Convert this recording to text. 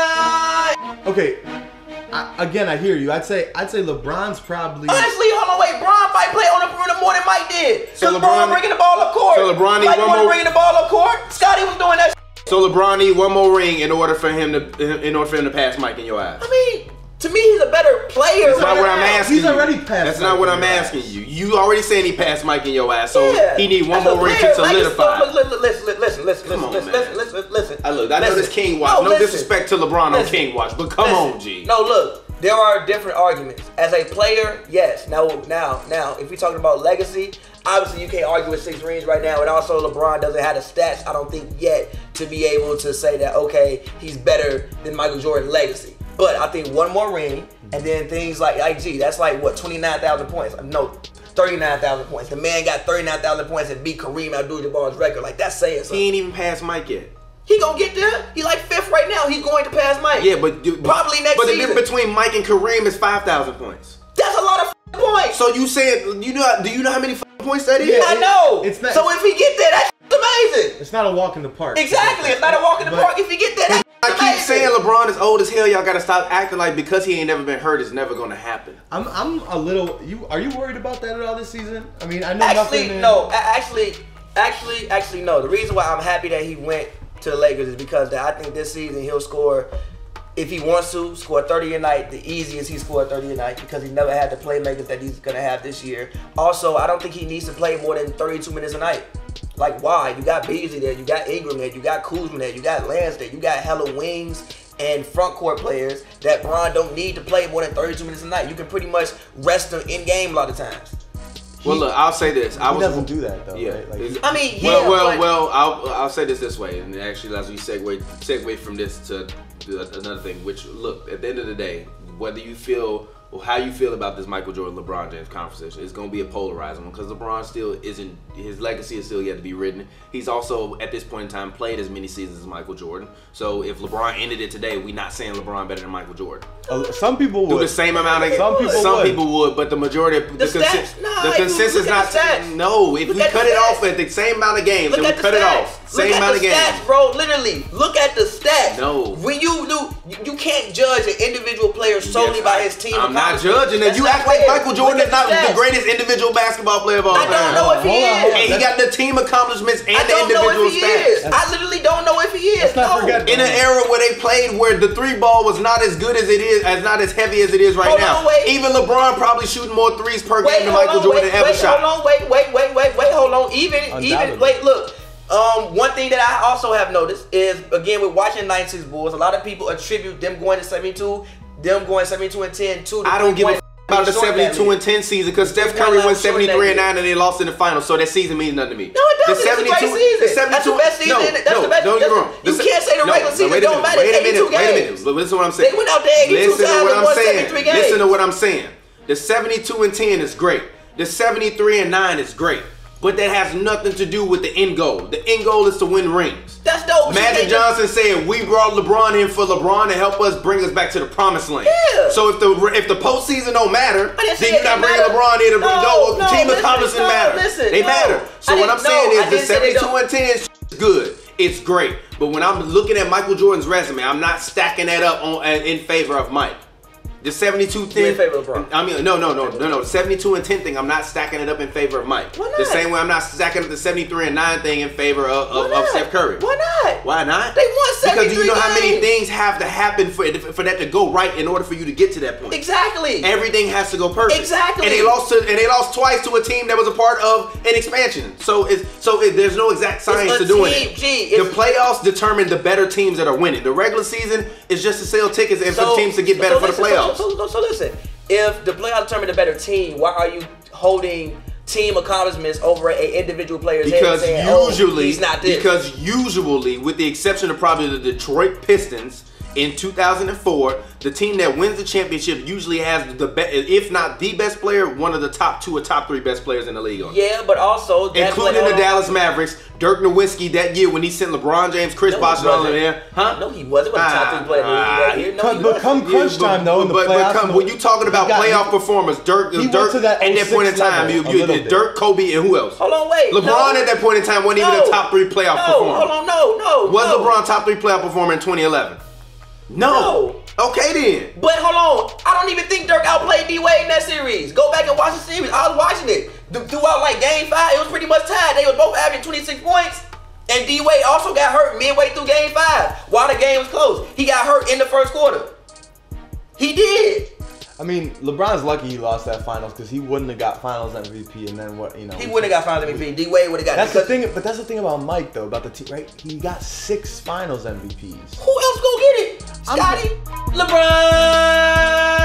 LeBron. Okay. I, again, I hear you. I'd say I'd say LeBron's probably. Honestly, hold on, wait. Bron might play on the perimeter more than Mike did. So LeBron, LeBron- bringing the ball up court. so LeBron need Mike one more- bringing the ball up court. Scottie was doing that. So LeBron need one more ring in order for him to in order for him to pass Mike in your eyes. I mean, to me, he's a better player. That's not what I'm asking. He's you. already passed That's Mike not what I'm asking ass. you. You already saying he passed Mike in your ass, so Yeah. he need one As more ring to solidify. Listen, listen, listen, listen, listen, Come on, listen, listen, listen, listen. I look, I know this King Watch. No, listen. disrespect to LeBron on King Watch, but come Listen. on, G. No, look, there are different arguments. As a player, yes. Now, now, now, if we're talking about legacy, obviously you can't argue with six rings right now, and also LeBron doesn't have the stats. I don't think yet to be able to say that okay, he's better than Michael Jordan legacy. But I think one more ring, and then things like like gee, that's like what twenty nine thousand points. No. 39,000 points. The man got 39,000 points and beat Kareem Abdul-Jabbar's record. Like that's saying something. He ain't even passed Mike yet. He gonna get there. He like fifth right now. He's going to pass Mike. Yeah, but you- Probably next But the difference between Mike and Kareem is five thousand points. That's a lot of points. So you said you know? Do you know how many points that is? Yeah. I know. it's not- so if he get there, that's amazing. It's not a walk in the park. Exactly. It's not a walk in the But- park. If he get there, that's I keep saying LeBron is old as hell. Y'all gotta stop acting like because he ain't never been hurt, it's never gonna happen. I'm I'm a little. You are you worried about that at all this season? I mean, I know Actually, nothing. no. Actually, actually, actually, no. The reason why I'm happy that he went to the Lakers is because that I think this season he'll score. If he wants to score 30 a night, the easiest he scored 30 a night because he never had the playmakers that he's gonna have this year. Also, I don't think he needs to play more than 32 minutes a night. Like why? You got Beasley there, you got Ingram there, you got Kuzma there, you got Lance there, you got hella wings and front court players that Bron don't need to play more than 32 minutes a night. You can pretty much rest them in game a lot of times. Well, look, I'll say this. I He was doesn't do that though, Yeah. right? Like, I mean, yeah, well, well, but- well. I'll I'll say this this way, and actually, as we segue segue from this to to another thing, which look at the end of the day, whether you feel or how you feel about this Michael Jordan LeBron James conversation, it's going to be a polarizing one because LeBron still isn't his legacy is still yet to be written. He's also at this point in time played as many seasons as Michael Jordan. So if LeBron ended it today, we not saying LeBron better than Michael Jordan. uh, some people Do would. the same amount of Some people some would. people would, but the majority of The the, stats? consen- Nah, the if you consensus look not at the stats. no. If Look we cut it stats. off at the same amount of games, Look then we at the cut it stats. off. Look Same at amount of the games. stats, bro. Literally, look at the stats. No. When you do, you, you can't judge an individual player solely Yes, by I- his team. I'm not accomplishments. judging that. You act like. Michael Jordan is not the greatest individual basketball player of all time. I time. don't know if he is. And he got the team accomplishments and the individual stats. I literally don't know if he is. Let's not no. In an era where they played where the three ball was not as good as it is, as not as heavy as it is right Hold now. on, wait. Even LeBron probably shooting more threes per game than Michael Jordan ever wait, shot. Hold on, wait, wait, wait, wait, wait. Hold on. Even, even, wait. Look. Um, one thing that I also have noticed is again with watching 96 Bulls, a lot of people attribute them going to 72, them going 72 and 10 to. the I don't give a about the 72 and 10 season because Steph Curry went 73 and 9 and they lost in the finals, so that season means nothing to me. No, it doesn't. The It's a great season. That's the best season. No, That's no, the best- Don't get me that's- wrong. you Listen- can't say the no, regular season don't minute, matter. Wait a It's 82 minute. Wait a minute. Listen to what I'm saying. They went out there 82 Listen to what and I'm won saying. 73 games. Listen to what I'm saying. The 72 and 10 is great. The 73 and 9 is great. But that has nothing to do with the end goal. The end goal is to win rings. That's dope. Magic Johnson said we brought LeBron in for LeBron to help us bring us back to the promised land. Yeah. So if the if the postseason don't matter, I didn't say then you're not bringing matter. LeBron in to bring No, no, no, team listen, accomplishments no, matter. listen, they no. matter. So what I'm saying no, is the didn't say they 72 and 10 is good. It's great. But when I'm looking at Michael Jordan's resume, I'm not stacking that up on in favor of Mike. The 72 10 in favor of I mean no no no no no 72 and 10 thing I'm not stacking it up in favor of Mike. Why not? The same way I'm not stacking up the 73 and 9 thing in favor of, of, of? Steph Curry. Why not? Why not? They Because do 73 you know how many things have to happen for for that to go right in order for you to get to that point? Exactly. Everything has to go perfect. Exactly. And they lost to and they lost twice to a team that was a part of an expansion. So it's so it, there's no exact science to doing team, it. G, the playoffs determine the better teams that are winning. The regular season is just to sell tickets and for teams to get better so for the playoffs. So, so, so, listen, if the playoffs determine the better team, why are you holding team accomplishments over a individual player's because head and saying, oh, usually oh, he's not this? because usually with the exception of probably the Detroit Pistons in 2004, the team that wins the championship usually has the best, if not the best player, one of the top two or top three best players in the league Yeah, but also that's Including what, the Dallas Mavericks, Dirk Nowitzki that year when he sent LeBron James, Chris No, Bosh, and all of wasn't. them. Huh? No, he wasn't. He wasn't the top three player in the league that year. No, But- but come crunch time, though, in the but, but come, when you talking about got- playoff performers, Dirk, He went Dirk, to that at that point in time, you, you, you. Dirk, Kobe, and who else? Hold on, wait. LeBron no. at that point in time wasn't even a top three playoff no, performer. Hold on, no, no. Was. LeBron top three playoff performer in 2011? No. Okay then. But hold on, I don't even think Dirk outplayed D Wade in that series. Go back and watch the series. I was watching it Th- throughout like Game Five. It was pretty much tied. They were both averaging 26 points, and D Wade also got hurt midway through Game Five while the game was close. He got hurt in the first quarter. He did. I mean, LeBron's lucky he lost that finals because he wouldn't have got Finals MVP, and then what you know. He wouldn't have got Finals MVP. D Wade would have got. That's the thing, but that's the thing about Mike though, about the team, right? He got six Finals MVPs. Who else go get it? Scottie, LeBron.